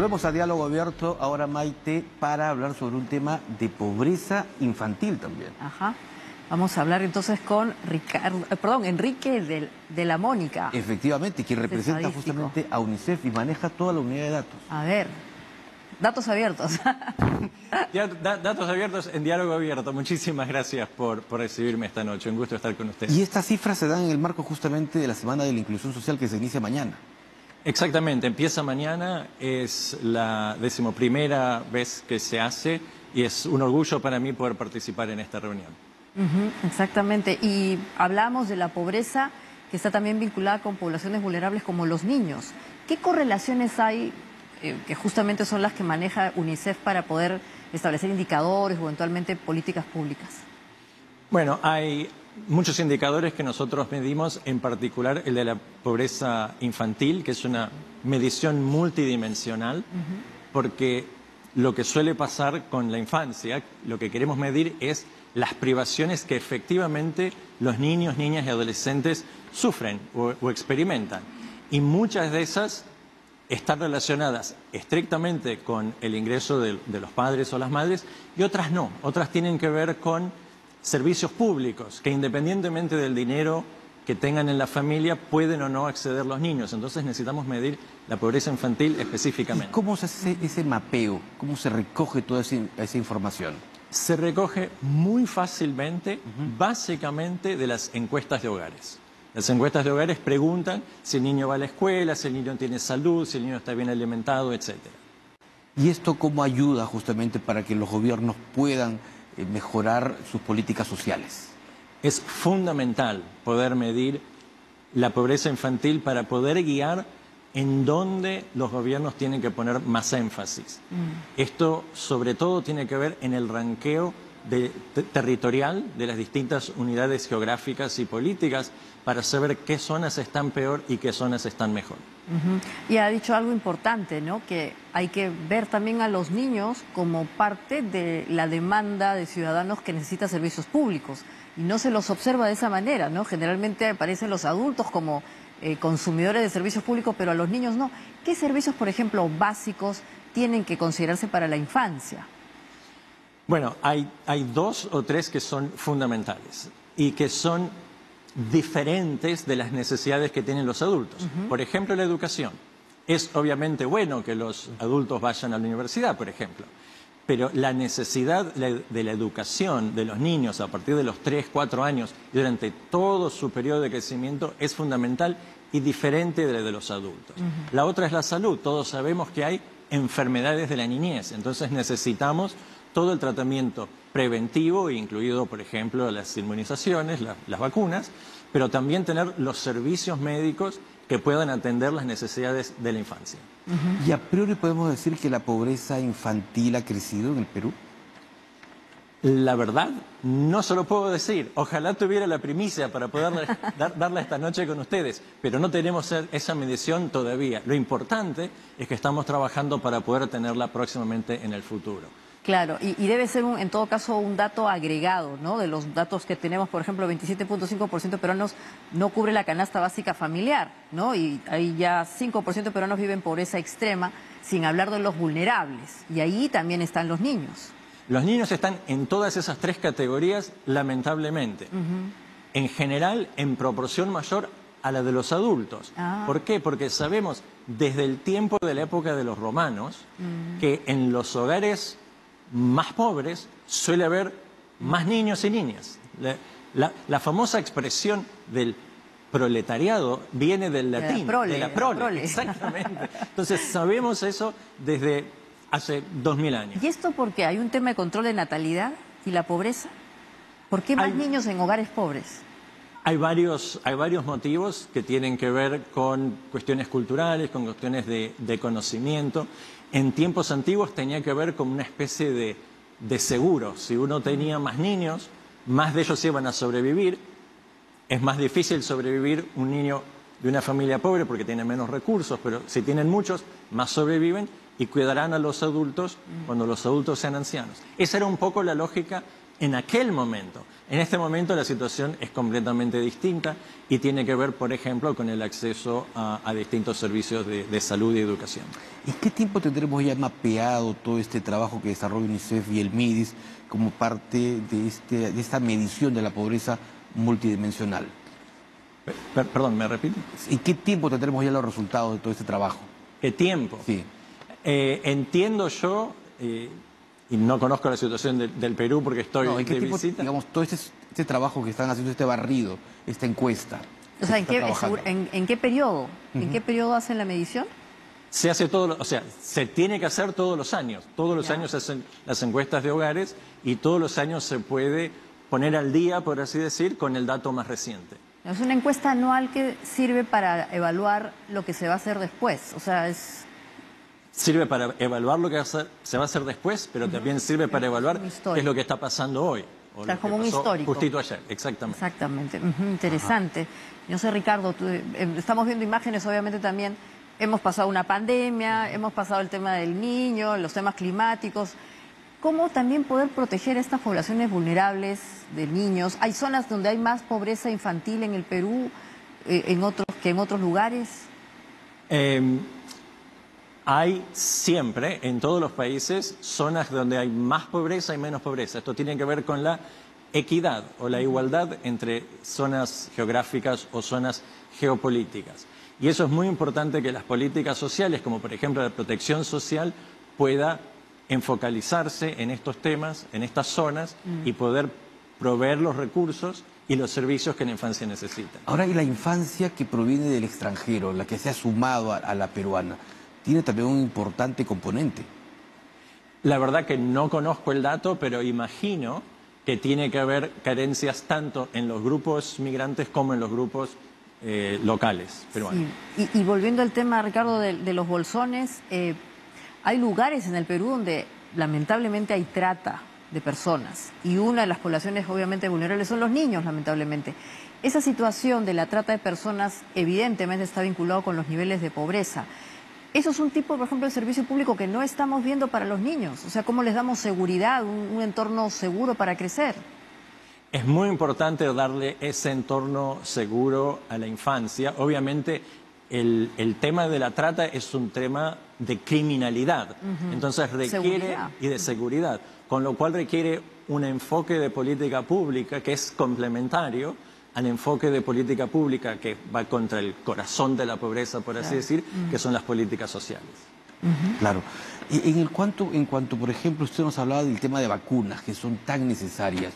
Volvemos a diálogo abierto ahora, Maite, para hablar sobre un tema de pobreza infantil también. Ajá. Vamos a hablar entonces con Ricardo, eh, perdón, Enrique de, la Mónica. Efectivamente, quien representa justamente a UNICEF y maneja toda la unidad de datos. A ver, datos abiertos. datos abiertos en diálogo abierto. Muchísimas gracias por, por recibirme esta noche. Un gusto estar con ustedes. Y estas cifras se dan en el marco justamente de la Semana de la Inclusión Social que se inicia mañana. Exactamente, empieza mañana, es la decimoprimera vez que se hace y es un orgullo para mí poder participar en esta reunión exactamente. Y hablamos de la pobreza que está también vinculada con poblaciones vulnerables como los niños. ¿Qué correlaciones hay, eh, que justamente son las que maneja UNICEF para poder establecer indicadores o eventualmente políticas públicas? Bueno, hay muchos indicadores que nosotros medimos, en particular el de la pobreza infantil, que es una medición multidimensional, porque lo que suele pasar con la infancia, lo que queremos medir es las privaciones que efectivamente los niños, niñas y adolescentes sufren o, experimentan. Y muchas de esas están relacionadas estrictamente con el ingreso de, los padres o las madres y otras no. Otras tienen que ver con servicios públicos que independientemente del dinero que tengan en la familia pueden o no acceder los niños. Entonces necesitamos medir la pobreza infantil específicamente. ¿Cómo se hace ese mapeo? ¿Cómo se recoge toda esa información? se recoge muy fácilmente, básicamente, de las encuestas de hogares. Las encuestas de hogares preguntan si el niño va a la escuela, si el niño tiene salud, si el niño está bien alimentado, etc. ¿Y esto cómo ayuda justamente para que los gobiernos puedan mejorar sus políticas sociales? Es fundamental poder medir la pobreza infantil para poder guiar en dónde los gobiernos tienen que poner más énfasis. Mm. Esto sobre todo tiene que ver en el ranqueo territorial de las distintas unidades geográficas y políticas para saber qué zonas están peor y qué zonas están mejor. Y ha dicho algo importante, ¿no? Que hay que ver también a los niños como parte de la demanda de ciudadanos que necesitan servicios públicos. Y no se los observa de esa manera, ¿no? Generalmente aparecen los adultos como eh, consumidores de servicios públicos, pero a los niños no. ¿Qué servicios, por ejemplo, básicos tienen que considerarse para la infancia? Bueno, hay, hay dos o tres que son fundamentales y que son diferentes de las necesidades que tienen los adultos. Por ejemplo, la educación. Es obviamente bueno que los adultos vayan a la universidad, por ejemplo, pero la necesidad de la educación de los niños a partir de los 3, 4 años durante todo su periodo de crecimiento es fundamental y diferente de la de los adultos. La otra es la salud. Todos sabemos que hay enfermedades de la niñez, entonces necesitamos todo el tratamiento preventivo, incluido, por ejemplo, las inmunizaciones, las vacunas, pero también tener los servicios médicos que puedan atender las necesidades de la infancia. ¿Y a priori podemos decir que la pobreza infantil ha crecido en el Perú? La verdad, no se lo puedo decir. Ojalá tuviera la primicia para poder darla esta noche con ustedes, pero no tenemos e-, esa medición todavía. Lo importante es que estamos trabajando para poder tenerla próximamente en el futuro. Claro, y, debe ser en todo caso un dato agregado, ¿no? De los datos que tenemos, por ejemplo, 27.5% de peruanos no cubre la canasta básica familiar, ¿no? Y ahí ya 5% de peruanos viven en pobreza extrema, sin hablar de los vulnerables. Y ahí también están los niños. Los niños están en todas esas tres categorías, lamentablemente. En general, en proporción mayor a la de los adultos. Ah. ¿Por qué? Porque sabemos desde el tiempo de la época de los romanos mm. que en los hogares más pobres suele haber más niños y niñas. La, famosa expresión del proletariado viene del latín, de la prole, exactamente. Entonces sabemos eso desde hace dos mil años. ¿Y esto por qué? ¿Hay un tema de control de natalidad y la pobreza? ¿Por qué más niños en hogares pobres? Hay varios, hay varios motivos que tienen que ver con cuestiones culturales, con cuestiones de, conocimiento. En tiempos antiguos tenía que ver con una especie de, de seguro. Si uno tenía más niños, más de ellos iban a sobrevivir. Es más difícil sobrevivir un niño de una familia pobre porque tiene menos recursos, pero si tienen muchos, más sobreviven y cuidarán a los adultos cuando los adultos sean ancianos. Esa era un poco la lógica en aquel momento. En este momento la situación es completamente distinta y tiene que ver, por ejemplo, con el acceso a, distintos servicios de, salud y educación. ¿Y qué tiempo tendremos ya mapeado todo este trabajo que desarrolla UNICEF y el MIDIS como parte de, este, de esta medición de la pobreza multidimensional? perdón, ¿me repite? ¿Y qué tiempo tendremos ya los resultados de todo este trabajo? ¿Qué tiempo? Sí. Eh, entiendo yo... Eh, y no conozco la situación del Perú porque estoy no, ¿en qué de tipo, visita. Digamos, todo este, este, trabajo que están haciendo, este barrido, esta encuesta. O sea, ¿en qué, en, qué, periodo? ¿En qué periodo hacen la medición? Se hace todo, o sea, se tiene que hacer todos los años. Todos los años se hacen las encuestas de hogares y todos los años se puede poner al día, por así decir, con el dato más reciente. Es una encuesta anual que sirve para evaluar lo que se va a hacer después. O sea, es sirve para evaluar lo que se va a hacer después, pero también sirve para evaluar qué es lo que está pasando hoy. O como un histórico. Justito ayer, exactamente. Exactamente, interesante. Yo sé, Ricardo, eh, estamos viendo imágenes, obviamente también hemos pasado una pandemia, hemos pasado el tema del niño, los temas climáticos. ¿Cómo también poder proteger a estas poblaciones vulnerables de niños? ¿Hay zonas donde hay más pobreza infantil en el Perú eh, en otros, que en otros lugares? Eh, hay siempre, en todos los países, zonas donde hay más pobreza y menos pobreza. Esto tiene que ver con la equidad o la igualdad entre zonas geográficas o zonas geopolíticas. Y eso es muy importante que las políticas sociales, como por ejemplo la protección social, pueda enfocalizarse en estos temas, en estas zonas, mm. y poder proveer los recursos y los servicios que la infancia necesita. Ahora, y la infancia que proviene del extranjero, la que se ha sumado a la peruana, tiene también un importante componente. La verdad que no conozco el dato, pero imagino que tiene que haber carencias tanto en los grupos migrantes como en los grupos eh, locales peruanos. Y, volviendo al tema, Ricardo, de, los bolsones, eh, hay lugares en el Perú donde lamentablemente hay trata de personas y una de las poblaciones obviamente vulnerables son los niños, lamentablemente. Esa situación de la trata de personas evidentemente está vinculado con los niveles de pobreza. Eso es un tipo, por ejemplo, de servicio público que no estamos viendo para los niños. O sea, ¿cómo les damos seguridad, un, entorno seguro para crecer? Es muy importante darle ese entorno seguro a la infancia. Obviamente, el, tema de la trata es un tema de criminalidad. Entonces requiere y de seguridad, con lo cual requiere un enfoque de política pública que es complementario al enfoque de política pública que va contra el corazón de la pobreza, por así decir, que son las políticas sociales. Claro. En, el cuanto, en cuanto, por ejemplo, usted nos hablaba del tema de vacunas, que son tan necesarias,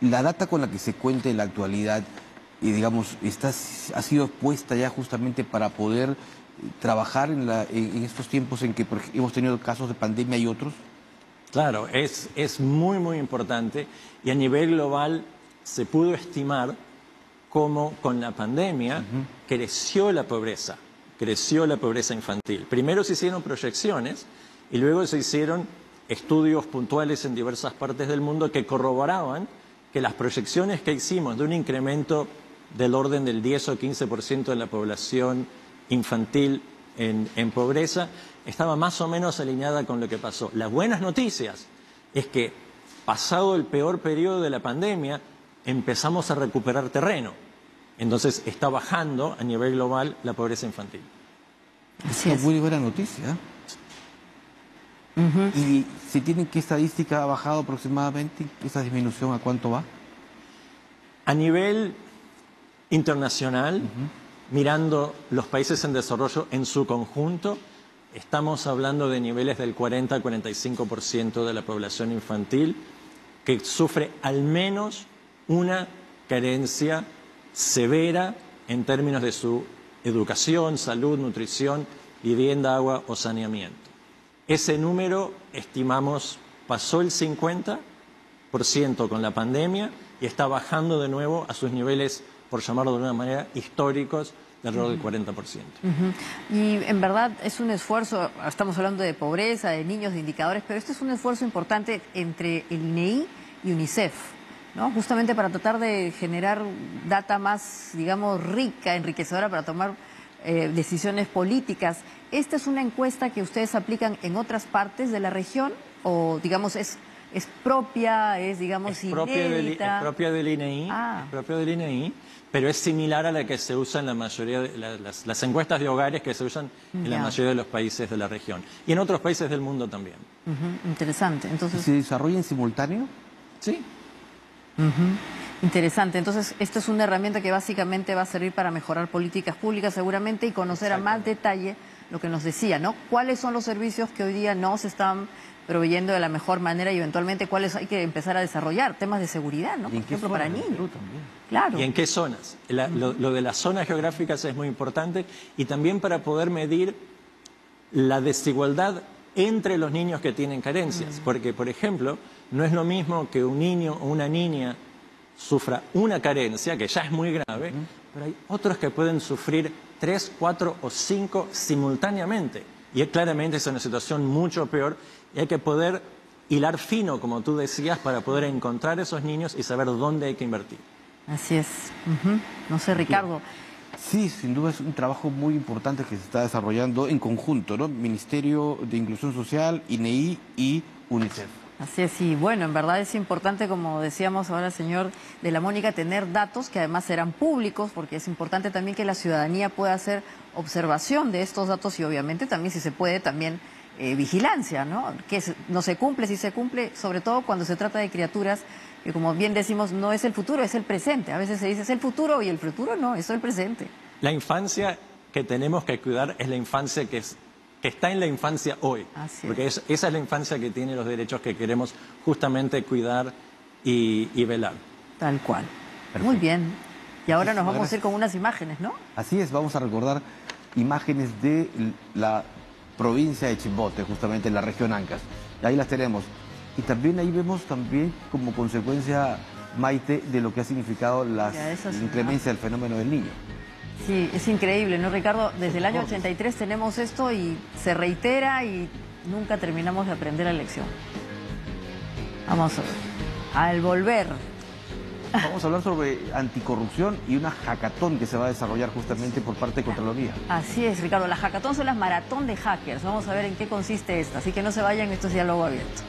la data con la que se cuenta en la actualidad, y digamos, está, ha sido puesta ya justamente para poder trabajar en, la, en estos tiempos en que hemos tenido casos de pandemia y otros? Claro, es, es muy, muy importante y a nivel global se pudo estimar cómo con la pandemia creció la pobreza, creció la pobreza infantil. Primero se hicieron proyecciones y luego se hicieron estudios puntuales en diversas partes del mundo que corroboraban que las proyecciones que hicimos de un incremento del orden del 10 o 15% de la población infantil en, en, pobreza estaba más o menos alineada con lo que pasó. Las buenas noticias es que pasado el peor periodo de la pandemia, empezamos a recuperar terreno. Entonces está bajando a nivel global la pobreza infantil. Es una muy buena noticia. ¿Y si tienen qué estadística ha bajado aproximadamente? ¿Esa disminución a cuánto va? A nivel internacional, mirando los países en desarrollo en su conjunto, estamos hablando de niveles del 40 al 45% de la población infantil que sufre al menos una carencia severa en términos de su educación, salud, nutrición, vivienda, agua o saneamiento. Ese número, estimamos, pasó el 50% con la pandemia y está bajando de nuevo a sus niveles, por llamarlo de una manera, históricos de alrededor del 40%. Y en verdad es un esfuerzo, estamos hablando de pobreza, de niños, de indicadores, pero este es un esfuerzo importante entre el INEI y UNICEF. Justamente para tratar de generar data más, digamos, rica, enriquecedora para tomar eh, decisiones políticas. ¿Esta es una encuesta que ustedes aplican en otras partes de la región o, digamos, es es propia, es digamos es propia del, es inédita. propia del INEI, Ah. es propia del INEI, pero es similar a la que se usa en la mayoría de la- las, las encuestas de hogares que se usan en la mayoría de los países de la región y en otros países del mundo también. Interesante. Entonces, ¿Se desarrolla en simultáneo? Sí. Interesante. Entonces, esto es una herramienta que básicamente va a servir para mejorar políticas públicas seguramente y conocer a más detalle lo que nos decía, ¿no? ¿Cuáles son los servicios que hoy día no se están proveyendo de la mejor manera y eventualmente cuáles hay que empezar a desarrollar? Temas de seguridad, ¿no? ¿Y Por ejemplo, para niños. Claro. ¿Y en qué zonas? La- lo, lo de las zonas geográficas es muy importante y también para poder medir la desigualdad entre los niños que tienen carencias. Porque, por ejemplo, no es lo mismo que un niño o una niña sufra una carencia, que ya es muy grave, pero hay otros que pueden sufrir tres, cuatro o cinco simultáneamente. Y claramente es una situación mucho peor y hay que poder hilar fino, como tú decías, para poder encontrar esos niños y saber dónde hay que invertir. Así es. No sé, Ricardo. Sí, sin duda es un trabajo muy importante que se está desarrollando en conjunto, ¿no? Ministerio de Inclusión Social, INEI y UNICEF. Así es, y bueno, en verdad es importante, como decíamos ahora, señor de la Mónica, tener datos que además serán públicos, porque es importante también que la ciudadanía pueda hacer observación de estos datos y obviamente también, si se puede, también eh, vigilancia, ¿no? Que no se cumple, si se cumple, sobre todo cuando se trata de criaturas que, como bien decimos, no es el futuro, es el presente. A veces se dice es el futuro y el futuro no, eso es el presente. La infancia que tenemos que cuidar es la infancia que, es- que está en la infancia hoy. Así es. porque es- esa es la infancia que tiene los derechos que queremos justamente cuidar y, y velar. Tal cual. Muy bien. Y ahora nos vamos a ir con unas imágenes, ¿no? Así es, vamos a recordar imágenes de la provincia de Chimbote, justamente en la región Ancas. Ahí las tenemos. Y también ahí vemos también como consecuencia, Maite, de lo que ha significado la inclemencia del fenómeno del niño. Sí, es increíble, ¿no, Ricardo? Desde el año 83 tenemos esto y se reitera y nunca terminamos de aprender la lección. Vamos. Al volver. Vamos a hablar sobre anticorrupción y una hackathon que se va a desarrollar justamente por parte de Contraloría. Así es, Ricardo. Las hackathons son las maratón de hackers. Vamos a ver en qué consiste esta. Así que no se vayan, esto es diálogo abierto.